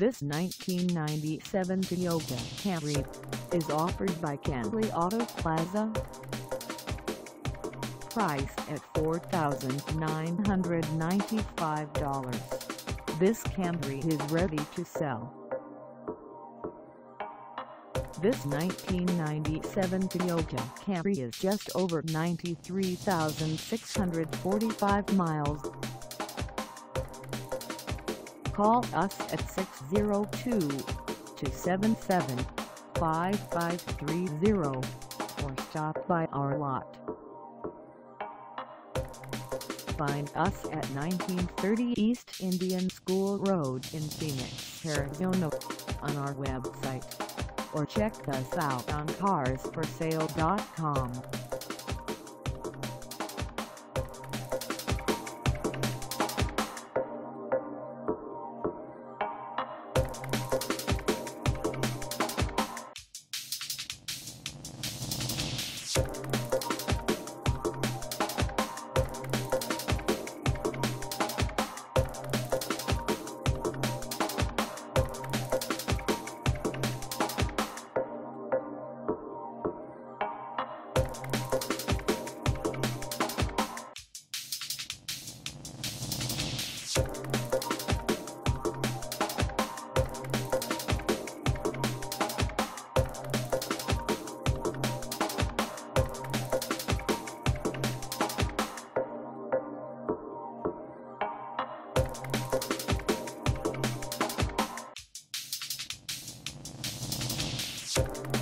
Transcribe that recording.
This 1997 Toyota Camry is offered by Kenly Auto Plaza. Priced at $4,995, this Camry is ready to sell. This 1997 Toyota Camry is just over 93,645 miles. Call us at 602-277-5530 or stop by our lot. Find us at 1930 East Indian School Road in Phoenix, Arizona on our website or check us out on carsforsale.com. Thank